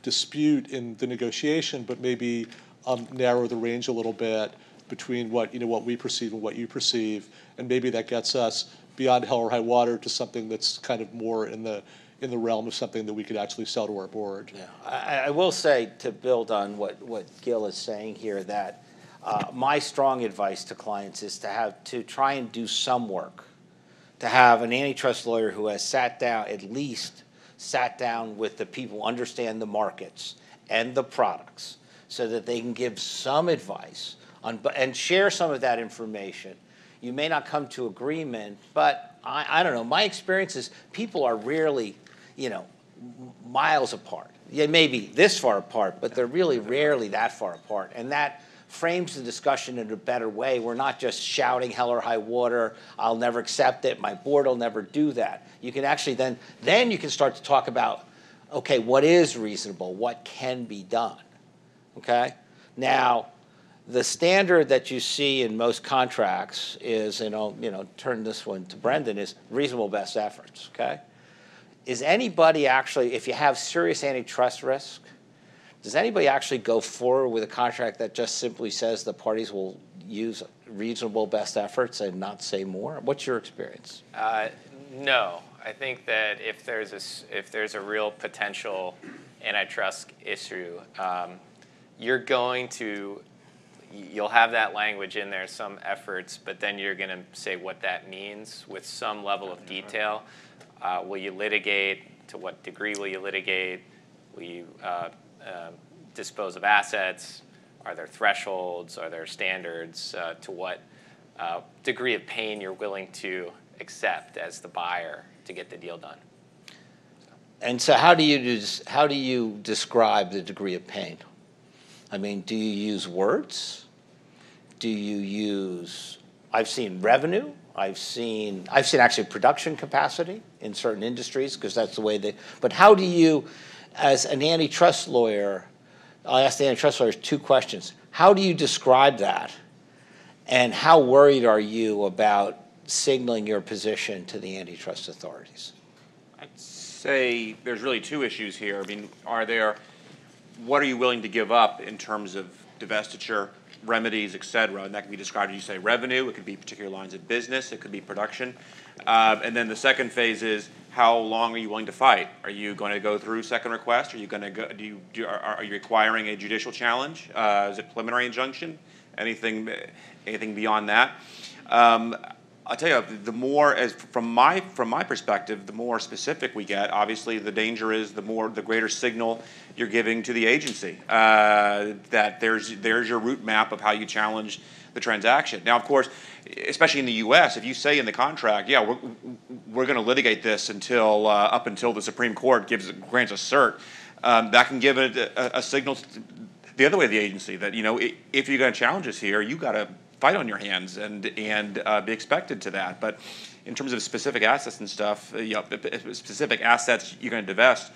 dispute in the negotiation, but maybe um, narrow the range a little bit between what you know what we perceive and what you perceive, and maybe that gets us beyond hell or high water to something that's kind of more in the in the realm of something that we could actually sell to our board. Yeah, I, I will say to build on what what Gil is saying here that uh, my strong advice to clients is to have to try and do some work, to have an antitrust lawyer who has sat down at least sat down with the people understand the markets and the products so that they can give some advice on, and share some of that information. You may not come to agreement, but I, I don't know. My experience is people are rarely, you know, miles apart. They may be this far apart, but they're really rarely that far apart. And that frames the discussion in a better way. We're not just shouting hell or high water, I'll never accept it, my board will never do that. You can actually then, then you can start to talk about, okay, what is reasonable? What can be done? Okay? Now, the standard that you see in most contracts is, you know, you know, turn this one to Brendan, is reasonable best efforts, okay? Is anybody actually, if you have serious antitrust risk, does anybody actually go forward with a contract that just simply says the parties will use reasonable best efforts and not say more? What's your experience? Uh, no, I think that if there's a if there's a real potential antitrust issue, um, you're going to you'll have that language in there, some efforts, but then you're going to say what that means with some level of detail. Uh, will you litigate? To what degree will you litigate? Will you uh, uh, dispose of assets? Are there thresholds? Are there standards? Uh, to what uh, degree of pain you're willing to accept as the buyer to get the deal done? And so, how do you how do you describe the degree of pain? I mean, do you use words? Do you use? I've seen revenue. I've seen I've seen actually production capacity in certain industries because that's the way they. But how do you, as an antitrust lawyer, I'll ask the antitrust lawyers two questions. How do you describe that? And how worried are you about signaling your position to the antitrust authorities? I'd say there's really two issues here. I mean, are there what are you willing to give up in terms of divestiture, remedies, et cetera? And that can be described as you say revenue, it could be particular lines of business, it could be production. Uh, and then the second phase is how long are you willing to fight? Are you going to go through second request? Are you going to go, do you, do, are, are you requiring a judicial challenge? Uh, is it preliminary injunction? Anything, anything beyond that? Um, I'll tell you, the more, as from my from my perspective, the more specific we get, obviously, the danger is the more the greater signal you're giving to the agency uh, that there's there's your route map of how you challenge the transaction. Now, of course, especially in the U.S., if you say in the contract, yeah, we're we're going to litigate this until uh, up until the Supreme Court gives grants a cert, um, that can give it a, a signal the other way of the agency that you know if you're going to challenge us here, you got to fight on your hands and and uh, be expected to that. But in terms of specific assets and stuff, uh, you know, specific assets you're going to divest.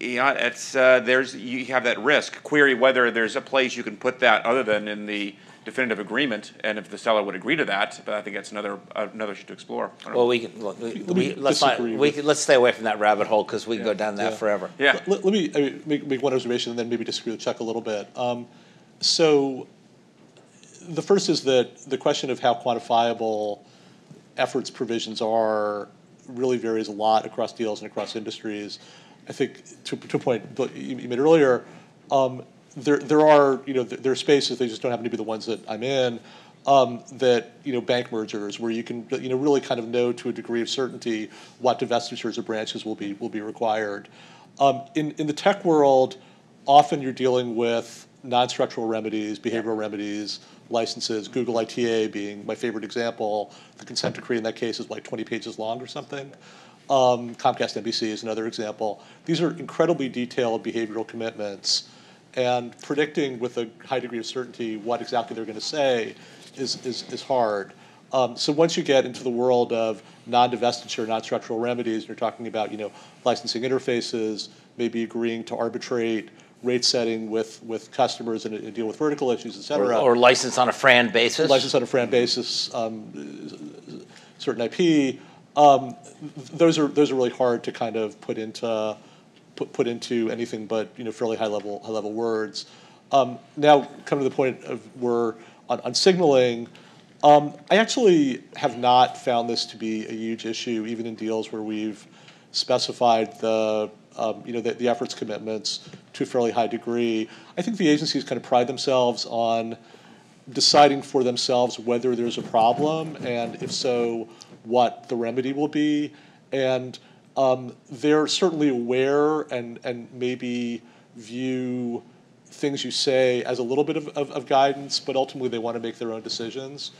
Yeah, it's uh, there's you have that risk. Query whether there's a place you can put that other than in the definitive agreement, and if the seller would agree to that. But I think that's another another issue to explore. Well, we can look, we, we, let's not, we can, let's stay away from that rabbit hole because we yeah. can go down that yeah. forever. Yeah. Let, let me I mean, make, make one observation and then maybe disagree with Chuck a little bit. Um, so the first is that the question of how quantifiable efforts provisions are really varies a lot across deals and across industries. I think to, to a point you made earlier, um, there, there are you know there are spaces they just don't happen to be the ones that I'm in. um, that you know bank mergers, where you can you know really kind of know to a degree of certainty what divestitures or branches will be will be required. Um, in in the tech world, often you're dealing with non-structural remedies, behavioral remedies, licenses. Google ITA being my favorite example. The consent decree in that case is like 20 pages long or something. Um, Comcast NBC is another example. These are incredibly detailed behavioral commitments, and predicting with a high degree of certainty what exactly they're going to say is, is, is hard. Um, so once you get into the world of non-divestiture, non-structural remedies, you're talking about you know licensing interfaces, maybe agreeing to arbitrate rate setting with, with customers and, and deal with vertical issues, et cetera. Or, or license on a FRAND basis? License on a FRAND basis, um, certain IP. Um, those are those are really hard to kind of put into put, put into anything but you know fairly high level high level words. Um, now, come to the point of where on, on signaling, um, I actually have not found this to be a huge issue, even in deals where we've specified the um, you know the, the efforts commitments to a fairly high degree. I think the agencies kind of pride themselves on deciding for themselves whether there's a problem, and if so, what the remedy will be. And um, they're certainly aware and, and maybe view things you say as a little bit of, of, of guidance, but ultimately they want to make their own decisions.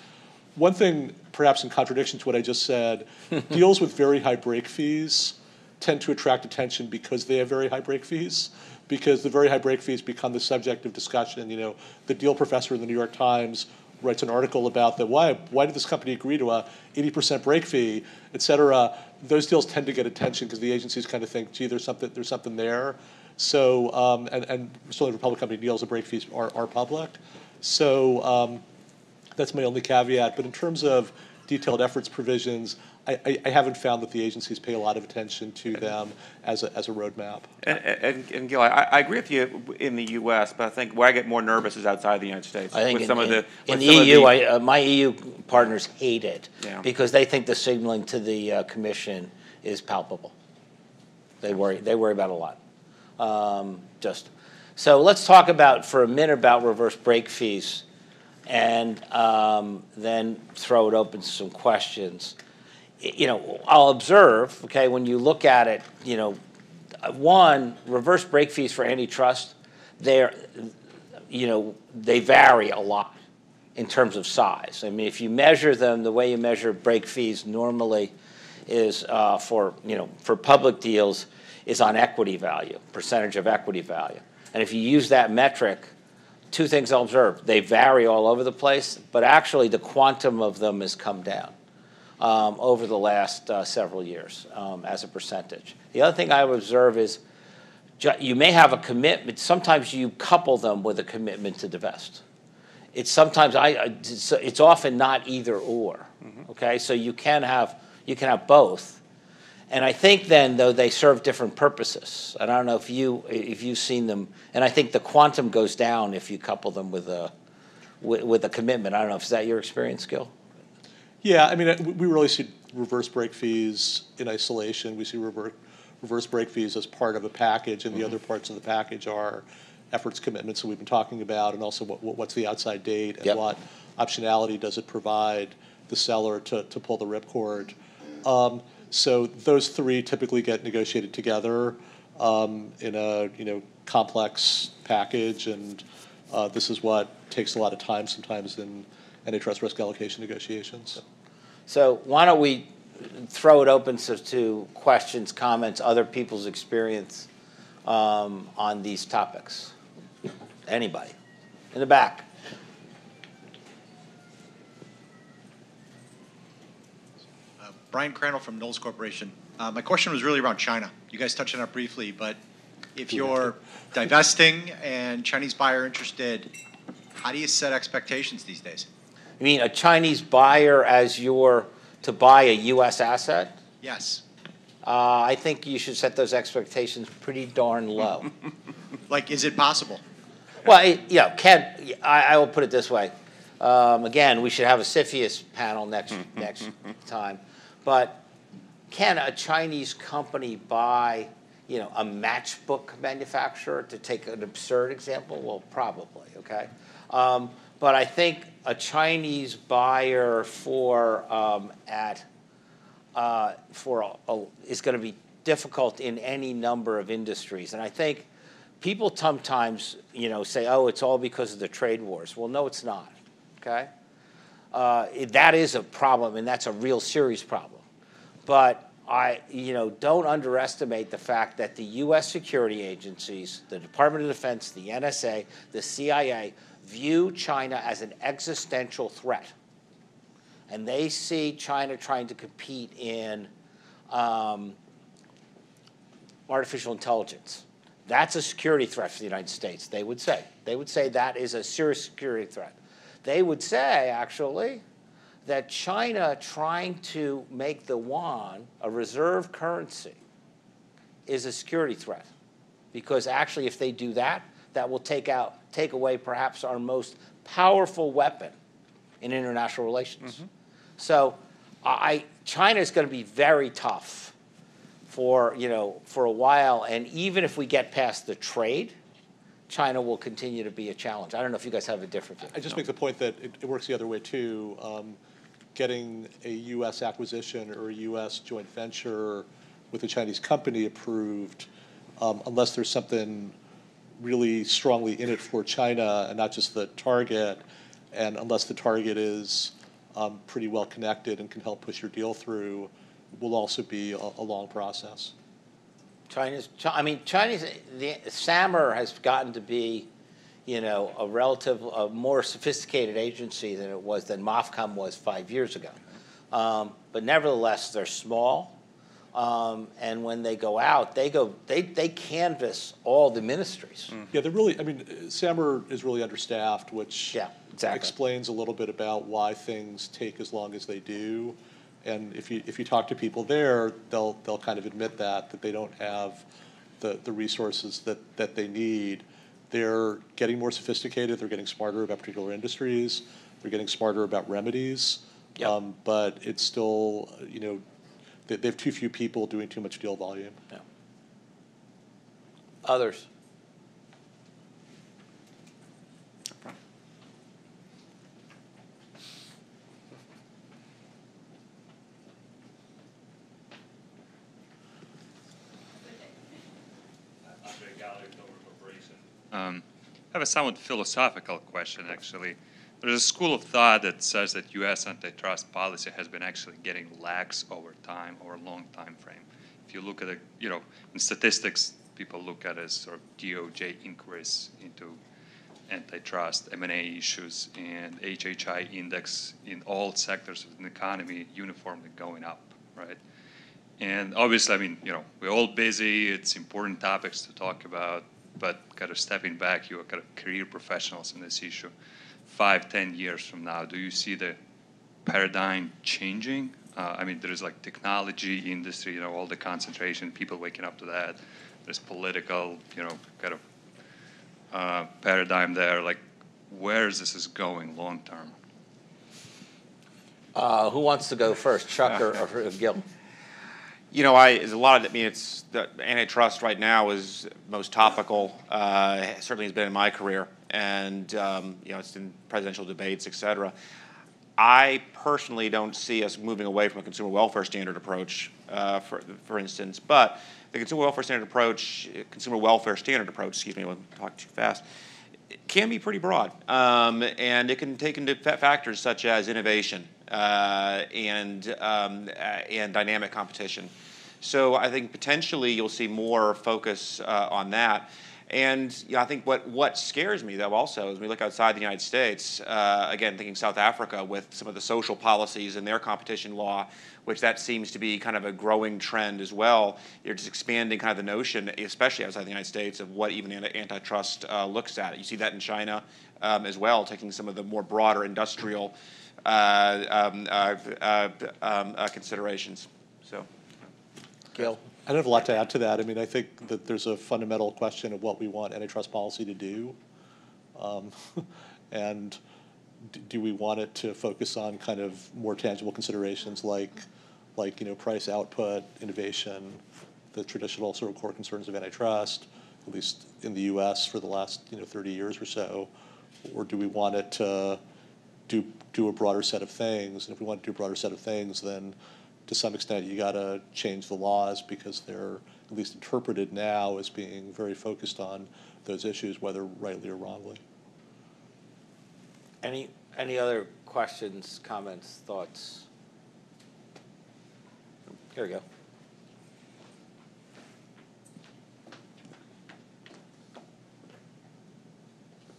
One thing, perhaps in contradiction to what I just said, deals with very high break fees tend to attract attention because they have very high break fees because the very high break fees become the subject of discussion. You know, the deal professor in the New York Times writes an article about the why why did this company agree to a 80% break fee, et cetera. Those deals tend to get attention because the agencies kind of think, gee, there's something there's something there. So um, and and certainly for public company deals, the break fees are, are public. So um, that's my only caveat. But in terms of detailed efforts provisions, I, I, haven't found that the agencies pay a lot of attention to them as a, as a roadmap. And, and, and Gil, I, I, agree with you in the U.S., but I think where I get more nervous is outside the United States. I think with in, some in, of the in the EU, the, I, uh, my EU partners hate it yeah. because they think the signaling to the uh, Commission is palpable. They worry. They worry about a lot. Um, just so let's talk about for a minute about reverse break fees, and um, then throw it open to some questions you know, I'll observe, okay, when you look at it, you know, one, reverse break fees for antitrust, they're, you know, they vary a lot in terms of size. I mean, if you measure them, the way you measure break fees normally is uh, for, you know, for public deals is on equity value, percentage of equity value. And if you use that metric, two things I'll observe. They vary all over the place, but actually the quantum of them has come down um, over the last uh, several years um, as a percentage. The other thing I would observe is you may have a commitment. Sometimes you couple them with a commitment to divest. It's sometimes I. It's, it's often not either or. Mm-hmm. Okay, so you can have you can have both. And I think then though they serve different purposes. And I don't know if you if you've seen them. And I think the quantum goes down if you couple them with a with, with a commitment. I don't know. Is that your experience, Gil? Yeah, I mean, we really see reverse break fees in isolation. We see reverse reverse break fees as part of a package, and the mm-hmm. other parts of the package are efforts commitments that we've been talking about, and also what, what's the outside date and yep. what optionality does it provide the seller to, to pull the ripcord. Um, so those three typically get negotiated together um, in a you know complex package, and uh, this is what takes a lot of time sometimes in antitrust risk allocation negotiations. So why don't we throw it open to, to questions, comments, other people's experience um, on these topics? Anybody? In the back. Uh, Brian Crandall from Knowles Corporation. Uh, my question was really around China. You guys touched on it briefly, but if you're divesting and Chinese buyer interested, how do you set expectations these days? You mean a Chinese buyer as your to buy a U.S. asset? Yes. Uh, I think you should set those expectations pretty darn low. like, is it possible? Well, it, yeah, can I, I, will put it this way. Um, again, we should have a CFIUS panel next next time. But can a Chinese company buy, you know, a matchbook manufacturer? To take an absurd example, well, probably. Okay. Um, but I think a Chinese buyer for um, at uh, for a, a, is going to be difficult in any number of industries, and I think people sometimes you know say, "Oh, it's all because of the trade wars." Well, no, it's not. Okay, uh, that is a problem, and that's a real serious problem. But I, you know, don't underestimate the fact that the U.S. security agencies, the Department of Defense, the NSA, the CIA, view China as an existential threat. And they see China trying to compete in um, artificial intelligence. That's a security threat for the United States, they would say. They would say that is a serious security threat. They would say, actually, that China trying to make the yuan a reserve currency is a security threat. Because actually, if they do that, that will take out, take away perhaps our most powerful weapon in international relations. Mm-hmm. So, I, China is going to be very tough for you know for a while, and even if we get past the trade, China will continue to be a challenge. I don't know if you guys have a different view. I just no. make the point that it, it, works the other way too. Um, getting a U.S. acquisition or a U.S. joint venture with a Chinese company approved, um, unless there's something really strongly in it for China and not just the target, and unless the target is um, pretty well connected and can help push your deal through, will also be a, a long process. China's, I mean, Chinese, the SAMR has gotten to be you know, a relative, a more sophisticated agency than it was than MOFCOM was five years ago. Um, but nevertheless, they're small. Um, and when they go out, they go they, they canvass all the ministries. Mm. Yeah, they're really. I mean, SAMR is really understaffed, which yeah, exactly. explains a little bit about why things take as long as they do. And if you if you talk to people there, they'll they'll kind of admit that that they don't have the the resources that that they need. They're getting more sophisticated. They're getting smarter about particular industries. They're getting smarter about remedies. Yep. Um, but it's still, you know, they, they, have too few people doing too much deal volume. Yeah. Others. Um, I have a somewhat philosophical question, actually. There's a school of thought that says that U.S. antitrust policy has been actually getting lax over time, over a long time frame. If you look at the, you know, in statistics, people look at as sort of DOJ inquiries into antitrust, M&A issues, and HHI index in all sectors of the economy uniformly going up, right? And obviously, I mean, you know, we're all busy. It's important topics to talk about but kind of stepping back, you are kind of career professionals in this issue. Five, ten years from now, do you see the paradigm changing? Uh, I mean, there's like technology industry, you know, all the concentration, people waking up to that. There's political, you know, kind of uh, paradigm there. Like, where is this is going long term? Uh, who wants to go first, Chuck or, or Gil? You know, I there's a lot of. I mean, it's the antitrust right now is most topical. Uh, certainly has been in my career, and um, you know, it's in presidential debates, et cetera. I personally don't see us moving away from a consumer welfare standard approach, uh, for for instance. But the consumer welfare standard approach, consumer welfare standard approach, excuse me, I'm talking too fast, can be pretty broad, um, and it can take into factors such as innovation uh, and um, uh, and dynamic competition. So I think potentially you'll see more focus uh, on that. And you know, I think what, what scares me though also is we look outside the United States, uh, again thinking South Africa with some of the social policies and their competition law, which that seems to be kind of a growing trend as well. You're just expanding kind of the notion, especially outside the United States, of what even antitrust uh, looks at. You see that in China um, as well, taking some of the more broader industrial uh, um, uh, uh, um, considerations. So, Gil. I don't have a lot to add to that. I mean, I think that there's a fundamental question of what we want antitrust policy to do. Um, and do we want it to focus on kind of more tangible considerations like, like you know, price output, innovation, the traditional sort of core concerns of antitrust, at least in the U.S. for the last you know 30 years or so, Or do we want it to do, do a broader set of things? And if we want to do a broader set of things, then to some extent, you got to change the laws because they're at least interpreted now as being very focused on those issues, whether rightly or wrongly. Any, any other questions, comments, thoughts? Here we go.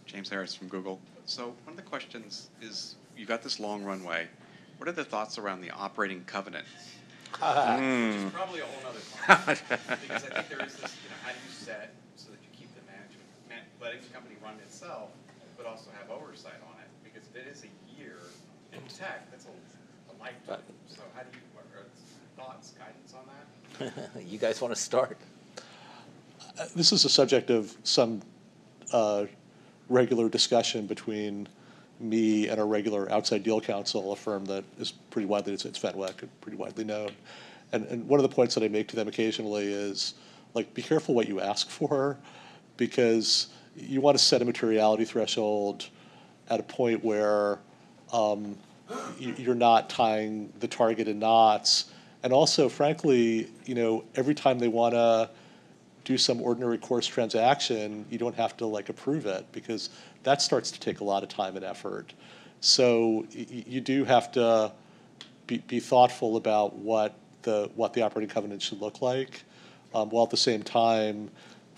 James Harris from Google. So one of the questions is, you've got this long runway. What are the thoughts around the operating covenant? Which is probably a whole other topic. Because I think there is this, you know, how do you set so that you keep the management, man- letting the company run itself, but also have oversight on it? Because if it is a year in tech, that's a a lifetime. So how do you, what are thoughts, guidance on that? You guys want to start? Uh, This is a subject of some uh, regular discussion between me and our regular outside deal counsel, a firm that is pretty widely, it's it's Fenwick, pretty widely known. And, and one of the points that I make to them occasionally is, like, be careful what you ask for, because you want to set a materiality threshold at a point where um, you- you're not tying the target in knots. And also, frankly, you know, every time they want to do some ordinary course transaction, you don't have to like approve it because that starts to take a lot of time and effort. So you do have to be, be thoughtful about what the what the operating covenant should look like, um, while at the same time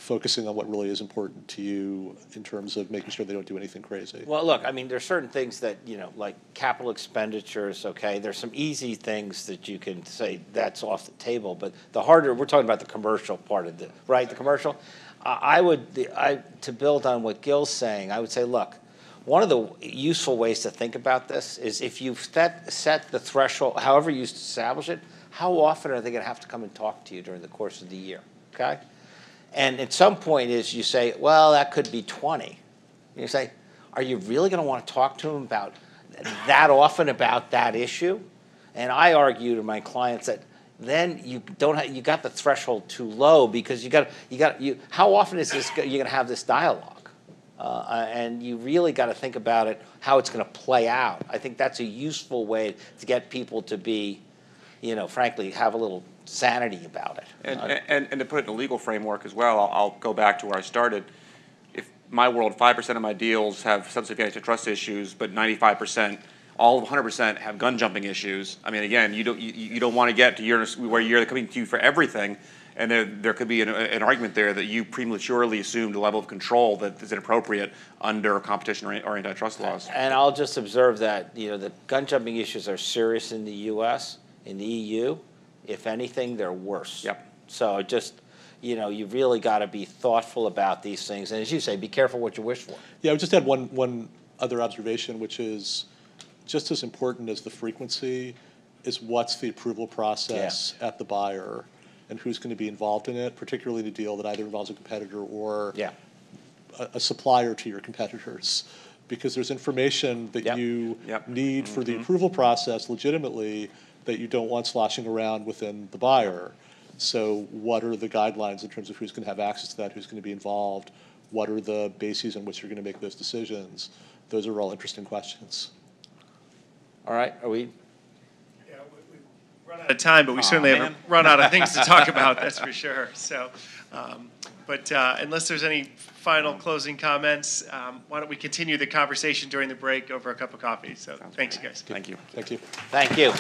focusing on what really is important to you in terms of making sure they don't do anything crazy. Well, look, I mean, there's certain things that, you know, like capital expenditures, okay? There's some easy things that you can say that's off the table, but the harder, we're talking about the commercial part of the, right, the commercial? I would, I, to build on what Gil's saying, I would say, look, one of the useful ways to think about this is if you set, set the threshold, however you establish it, how often are they gonna have to come and talk to you during the course of the year, okay? And at some point is you say, well, that could be 20. And you say, are you really going to want to talk to them about that often about that issue? And I argue to my clients that then you don't have, you got the threshold too low because you got you got you how often is this you're going to have this dialogue? Uh, and you really got to think about it how it's going to play out. I think that's a useful way to get people to be, you know, frankly, have a little sanity about it. And, Uh, and, and to put it in a legal framework as well, I'll, I'll go back to where I started. If my world, five percent of my deals have substantive antitrust issues, but ninety-five percent, all of hundred percent have gun jumping issues. I mean, again, you don't, you, you don't want to get to years where you're coming to you for everything. And there, there could be an, an argument there that you prematurely assumed a level of control that is inappropriate under competition or or antitrust laws. And I'll just observe that, you know, the gun jumping issues are serious in the US, in the EU. If anything, they're worse. Yep. So just, you know, you've really got to be thoughtful about these things. And as you say, be careful what you wish for. Yeah, I would just add one, one other observation, which is just as important as the frequency is what's the approval process at the buyer and who's going to be involved in it, particularly in a deal that either involves a competitor or Yeah. a, a supplier to your competitors. Because there's information that Yep. you Yep. need for the mm-hmm. approval process legitimately that you don't want sloshing around within the buyer. So what are the guidelines in terms of who's going to have access to that, who's going to be involved? What are the bases on which you're going to make those decisions? Those are all interesting questions. All right, are we, Yeah, we, we've run out of time, but we certainly haven't run out of things to talk about, that's for sure. So, um, but uh, unless there's any final closing comments, um, why don't we continue the conversation during the break over a cup of coffee? So, thanks, you guys. Thank you. Thank you. thank you.